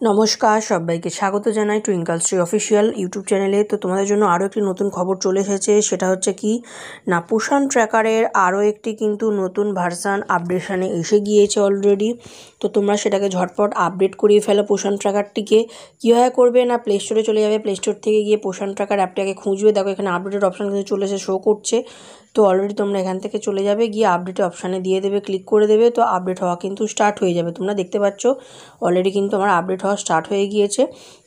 নমস্কার, সবাইকে স্বাগত জানাই টুইঙ্কাল শ্রী অফিসিয়াল ইউটিউব চ্যানেলে তো তোমাদের জন্য আরও একটি নতুন খবর চলে এসেছে, সেটা হচ্ছে কি, না পোষণ ট্র্যাকারের আরও একটি কিন্তু নতুন ভার্সান আপডেশানে এসে গিয়েছে অলরেডি তো তোমরা সেটাকে ঝটপট আপডেট করিয়ে ফেলো পোষণ ট্র্যাকারটিকে কীভাবে করবে না প্লে স্টোরে চলে যাবে প্লে স্টোর থেকে গিয়ে পোষণ ট্র্যাকার অ্যাপটাকে খুঁজবে। দেখো, এখানে আপডেটের অপশান কিন্তু চলে এসে শো করছে। তো অলরেডি তোমরা এখান থেকে চলে যাবে, গিয়ে আপডেট অপশানে দিয়ে দেবে ক্লিক করে দেবে, তো আপডেট হওয়া কিন্তু স্টার্ট হয়ে যাবে। তোমরা দেখতে পাচ্ছ অলরেডি কিন্তু আমার আপডেট হওয়া স্টার্ট হয়ে গিয়েছে।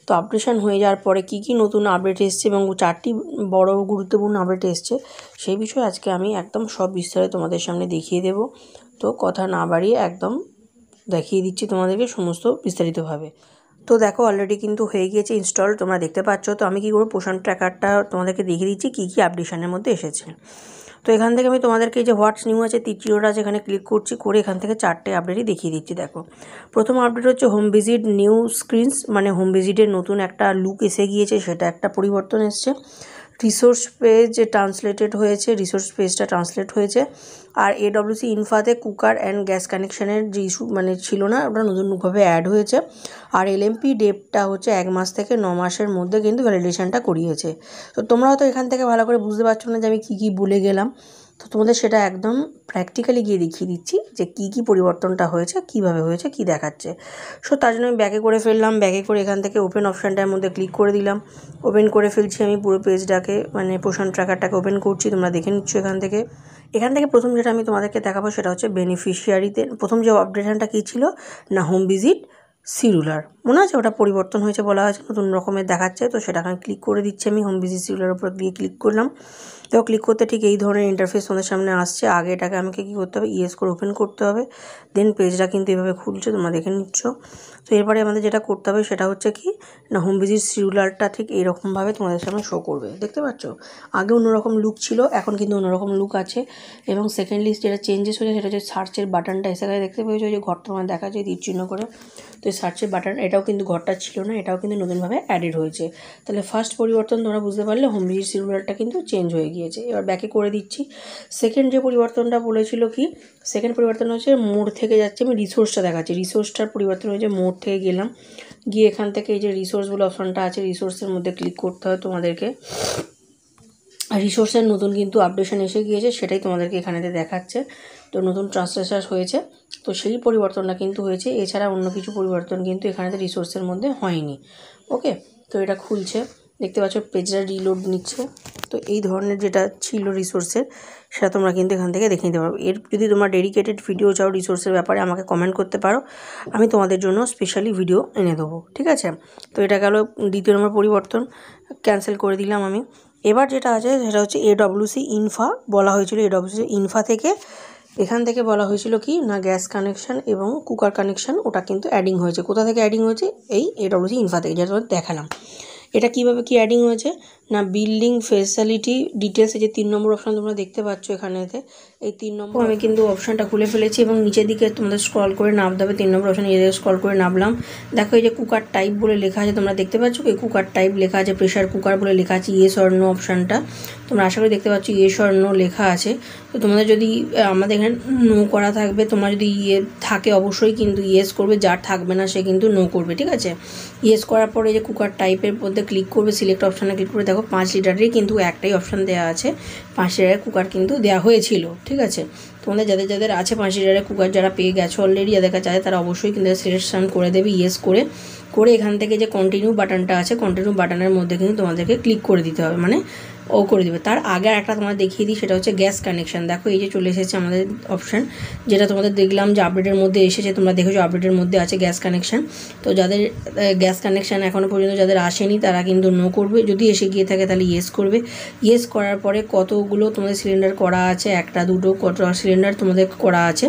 তো আপডেশন হয়ে যাওয়ার পরে কী কী নতুন আপডেট এসছে এবং চারটি বড় গুরুত্বপূর্ণ আপডেট এসছে, সেই বিষয়ে আজকে আমি একদম সব বিস্তারে তোমাদের সামনে দেখিয়ে দেব। তো কথা না বাড়িয়ে একদম দেখিয়ে দিচ্ছি তোমাদেরকে সমস্ত বিস্তারিতভাবে। তো দেখো অলরেডি কিন্তু হয়ে গিয়েছে ইনস্টল তোমরা দেখতে পাচ্ছ। তো আমি কী করব পোষণ ট্র্যাকারটা তোমাদেরকে দেখিয়ে দিচ্ছি, কী কী আপডেশনের মধ্যে এসেছে। তো এখান থেকে আমি তোমাদেরকে এই যে হোয়াটস নিউ আছে তৃতীয়টা যেখানে ক্লিক করছি, করে এখান থেকে চারটে আপডেটই দেখিয়ে দিচ্ছি, দেখো। প্রথম আপডেট হচ্ছে হোম ভিজিট নিউ স্ক্রিনস মানে হোম ভিজিটের নতুন একটা লুক এসে গিয়েছে, সেটা একটা পরিবর্তন এসছে। রিসোর্স পেজ ট্রান্সলেটেড হয়েছে রিসোর্স পেজটা ট্রান্সলেট হয়েছে। আর এডব্লিউসি ইনফাতে কুকার অ্যান্ড গ্যাস কানেকশানের যে ইস্যু মানে ছিল না, ওটা নতুনভাবে অ্যাড হয়েছে। আর এলএমপি ডেপটা হচ্ছে এক মাস থেকে ন মাসের মধ্যে কিন্তু ভ্যালিডেশনটা করিয়েছে। তো তোমরা হয়তো এখান থেকে ভালো করে বুঝতে পারছ না যে আমি কী কী বলে গেলাম। তো তোমাদের সেটা একদম প্র্যাকটিক্যালি গিয়ে দেখিয়ে দিচ্ছি যে কী কী পরিবর্তনটা হয়েছে, কীভাবে হয়েছে, কী দেখাচ্ছে। সো তার জন্য আমি ব্যাকে করে ফেললাম ব্যাকে করে এখান থেকে ওপেন অপশানটার মধ্যে ক্লিক করে দিলাম। ওপেন করে ফেলছি আমি পুরো পেজটাকে মানে পোষণ ট্র্যাকারটাকে ওপেন করছি, তোমরা দেখে নিচ্ছ এখান থেকে। এখান থেকে প্রথম যেটা আমি তোমাদেরকে দেখাবো সেটা হচ্ছে বেনিফিশিয়ারিতে প্রথম যে আপডেশনটা কী ছিল? না হোম ভিজিট সিরুলার মনে আছে? ওটা পরিবর্তন হয়েছে বলা হয়েছে, নতুন রকমের দেখাচ্ছে, তো সেটা আমি ক্লিক করে দিচ্ছি আমি। হোম বিজি সিরুলার উপর দিয়ে ক্লিক করলাম। তো ক্লিক করতে ঠিক এই ধরনের ইন্টারফেস তোমাদের সামনে আসছে। আগে এটাকে আমাকে কী করতে হবে? ইয়েস করে ওপেন করতে হবে। দেন পেজটা কিন্তু এভাবে খুলছে, তোমরা দেখে নিচ্ছ। তো এরপরে আমাদের যেটা করতে হবে সেটা হচ্ছে কি, না হোম ভিজিট সিরুলারটা ঠিক এইরকমভাবে তোমাদের সামনে শো করবে। দেখতে পাচ্ছ? আগে অন্যরকম লুক ছিল, এখন কিন্তু অন্যরকম লুক আছে। এবং সেকেন্ড লিস্ট যেটা চেঞ্জেস হয়েছে, সেটা হচ্ছে সার্চের বাটনটা এসে দেখতে পেয়েছ? যে ঘরটা তোমার দেখা যায় চিহ্ন করে। তো এই সার্চের বাটন এটাও কিন্তু ঘরটা ছিল না, এটাও কিন্তু নতুনভাবে অ্যাডেড হয়েছে। তাহলে ফার্স্ট পরিবর্তন তোমরা বুঝতে পারলে হোম ভিজিট সিরুলারটা কিন্তু চেঞ্জ হয়ে গিয়েছে। এবার ব্যাকে করে দিচ্ছি। সেকেন্ড যে পরিবর্তনটা বলেছিল কি সেকেন্ড পরিবর্তন হচ্ছে মোড় থেকে যাচ্ছে, আমি রিসোর্সটা দেখাচ্ছি। রিসোর্সটার পরিবর্তন হয়েছে মোড় থেকে গেলাম। গিয়ে এখান থেকে এই যে রিসোর্সগুলো অপশনটা আছে রিসোর্সের মধ্যে ক্লিক করতে হয় তোমাদেরকে। রিসোর্সের নতুন কিন্তু আপডেশন এসে গিয়েছে, সেটাই তোমাদেরকে এখানেতে দেখাচ্ছে। তো নতুন ট্রান্সলেশন হয়েছে। তো সেই পরিবর্তনটা কিন্তু হয়েছে। এছাড়া অন্য কিছু পরিবর্তন কিন্তু এখানেতে রিসোর্সের মধ্যে হয়নি। ওকে তো এটা খুলছে। দেখতে পাচ্ছ পেজটা রিলোড নিচ্ছে। তো এই ধরনের যেটা ছিল রিসোর্সের সেটা তোমরা কিন্তু এখান থেকে দেখে নিতে পারো। এর যদি তোমরা ডেডিকেটেড ভিডিও চাও রিসোর্সের ব্যাপারে, আমাকে কমেন্ট করতে পারো। আমি তোমাদের জন্য স্পেশালি ভিডিও এনে দেবো। ঠিক আছে? তো এটা গেল দ্বিতীয় নম্বর পরিবর্তন। ক্যান্সেল করে দিলাম আমি। এবার যেটা আছে, সেটা হচ্ছে এডব্লিউসি ইনফা বলা হয়েছিল। এডব্লিউসি ইনফা থেকে এখান থেকে বলা হয়েছিল কি, না গ্যাস কানেকশান এবং কুকার কানেকশান, ওটা কিন্তু অ্যাডিং হয়েছে। কোথা থেকে অ্যাডিং হয়েছে? এই এডব্লিউসি ইনফা থেকে যেটা দেখালাম। এটা কীভাবে কি অ্যাডিং হয়েছে? না বিল্ডিং ফেসিলিটি ডিটেলসে যে তিন নম্বর অপশান তোমরা দেখতে পাচ্ছ এখানেতে এই তিন নম্বর আমি কিন্তু অপশানটা খুলে ফেলেছি এবং নিচের দিকে তোমাদের স্ক্রল করে নামতে হবে তিন নম্বর অপশান এদের স্ক্রল করে নামলাম। দেখো এই যে কুকার টাইপ বলে লেখা আছে তোমরা দেখতে পাচ্ছ এই কুকার টাইপ লেখা আছে প্রেশার কুকার বলে লেখা আছে ইয়ে স্বর্ণ অপশানটা তোমরা আশা করি দেখতে পাচ্ছ ইয়ে স্বর্ণ লেখা আছে। তো তোমাদের যদি আমাদের এখানে নো করা থাকবে তোমরা যদি ইয়ে থাকে অবশ্যই কিন্তু ইয়েস করবে যার থাকবে না সে কিন্তু নো করবে ঠিক আছে? ইয়েস করার পরে যে কুকার টাইপের মধ্যে ক্লিক করবে সিলেক্ট অপশানে ক্লিক করে দেখো পাঁচ লিটারেরই কিন্তু একটাই অপশান দেওয়া আছে। পাঁচ লিটারের কুকার কিন্তু দেওয়া হয়েছিল, ঠিক আছে? তোমাদের যাদের যাদের আছে পাঁচ লিটারের কুকার যারা পেয়ে গেছো অলরেডি যাদের কাছে আছে, তারা অবশ্যই কিন্তু সিলেকশান করে দেবে ইয়েস করে। করে এখান থেকে যে কন্টিনিউ বাটনটা আছে কন্টিনিউ বাটনের মধ্যে কিন্তু তোমাদেরকে ক্লিক করে দিতে হবে। মানে ও করে দেবে। তার আগে একটা তোমার দেখিয়ে দিই, সেটা হচ্ছে গ্যাস কানেকশান দেখো, এই যে চলে এসেছে আমাদের অপশান যেটা তোমাদের দেখলাম যে আপডেটের মধ্যে এসেছে, তোমরা দেখেছ আপডেটের মধ্যে আছে গ্যাস কানেকশান তো যাদের গ্যাস কানেকশান এখনও পর্যন্ত যাদের আসেনি, তারা কিন্তু নো করবে। যদি এসে গিয়ে থাকে, তাহলে ইয়েস করবে। ইয়েস করার পরে কতগুলো তোমাদের সিলিন্ডার করা আছে? একটা, দুটো, কত সিলিন্ডার তোমাদের করা আছে?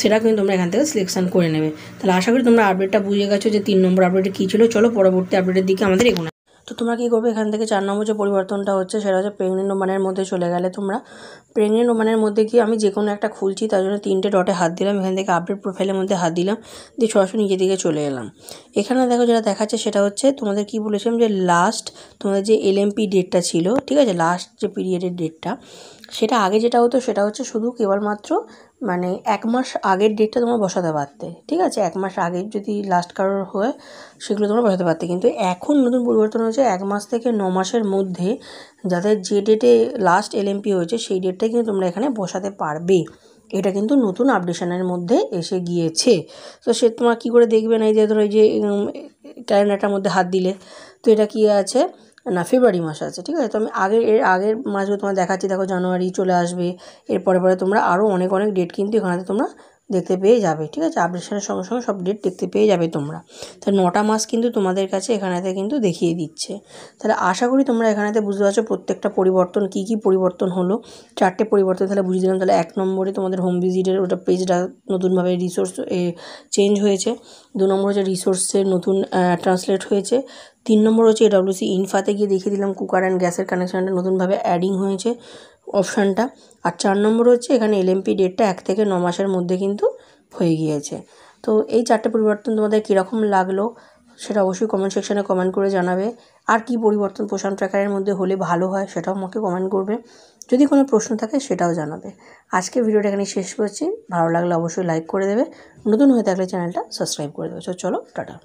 সেটা কিন্তু তোমরা এখান থেকে সিলেকশান করে নেবে। তাহলে আশা করি তোমরা আপডেটটা বুঝে গেছো যে তিন নম্বর আপডেটে কী ছিল। চলো পরবর্তী আপডেটের দিকে আমাদের এগোনো তো তোমরা কী করবে? এখান থেকে চার নম্বর যে পরিবর্তনটা হচ্ছে সেটা হচ্ছে প্রেগনেন্ট ওমানের মধ্যে চলে গেলে তোমরা প্রেগনেন্ট ওমানের মধ্যে গিয়ে আমি যে কোনো একটা খুলছি, তার জন্য তিনটে ডটে হাত দিলাম, এখান থেকে আপডেট প্রোফাইলের মধ্যে হাত দিলাম, দিয়ে সরাসরি নিজের দিকে চলে এলাম। এখানে দেখো যেটা দেখাচ্ছে সেটা হচ্ছে তোমাদের কি বলেছিলাম যে লাস্ট তোমাদের যে এলএমপি ডেটটা ছিল, ঠিক আছে? লাস্ট যে পিরিয়ডের ডেটটা সেটা আগে যেটা হতো সেটা হচ্ছে শুধু কেবলমাত্র মানে এক মাস আগের ডেটটা তোমরা বসাতে পারতে, ঠিক আছে? এক মাস আগের যদি লাস্ট কারোর হয়, সেগুলো তোমরা বসাতে পারতে। কিন্তু এখন নতুন পরিবর্তন হয়েছে, এক মাস থেকে ন মাসের মধ্যে যাদের যে ডেটে লাস্ট এলএমপি হয়েছে, সেই ডেটটাই কিন্তু তোমরা এখানে বসাতে পারবে। এটা কিন্তু নতুন আপডেশনের মধ্যে এসে গিয়েছে। তো সে তোমার কী করে দেখবে না এই যে ধরো এই যে ক্যালেন্ডারটার মধ্যে হাত দিলে? তো এটা কী আছে? না ফেব্রুয়ারি মাস আছে, ঠিক আছে? তো আমি আগের, এর আগের মাসগুলো তোমার দেখাচ্ছি, দেখো জানুয়ারি চলে আসবে, এরপরে পরে তোমরা আরও অনেক অনেক ডেট কিন্তু এখানে তোমরা দেখতে পেয়ে যাবে, ঠিক আছে? আপডেশনের সঙ্গে সঙ্গে সব ডেট দেখতে পেয়ে যাবে তোমরা। তাহলে নটা মাস কিন্তু তোমাদের কাছে এখানেতে কিন্তু দেখিয়ে দিচ্ছে। তাহলে আশা করি তোমরা এখানেতে বুঝতে পারছ প্রত্যেকটা পরিবর্তন, কী কী পরিবর্তন হলো। চারটে পরিবর্তন, তাহলে বুঝিয়ে দিলাম। তাহলে এক নম্বরে তোমাদের হোম ভিজিটের ওটা পেজটা নতুনভাবে রিসোর্স চেঞ্জ হয়েছে। দু নম্বর হচ্ছে রিসোর্সের নতুন ট্রান্সলেট হয়েছে। তিন নম্বর হচ্ছে এডাব্লিউসি ইনফাতে গিয়ে দেখিয়ে দিলাম কুকার অ্যান্ড গ্যাসের কানেকশানটা নতুনভাবে অ্যাডিং হয়েছে। অপশানটা। আর চার নম্বর হচ্ছে এখানে এলএমপি ডেটটা এক থেকে ন মাসের মধ্যে কিন্তু হয়ে গিয়েছে। তো এই চারটে পরিবর্তন তোমাদের কীরকম লাগল সেটা অবশ্যই কমেন্ট সেকশানে কমেন্ট করে জানাবে। আর কি পরিবর্তন পোষণ ট্র্যাকারের মধ্যে হলে ভালো হয় সেটাও আমাকে কমেন্ট করবে। যদি কোনো প্রশ্ন থাকে সেটাও জানাবে। আজকে ভিডিওটা এখানে শেষ করছি। ভালো লাগলে অবশ্যই লাইক করে দেবে। নতুন হয়ে থাকলে চ্যানেলটা সাবস্ক্রাইব করে দেবে। চলো, টাটা।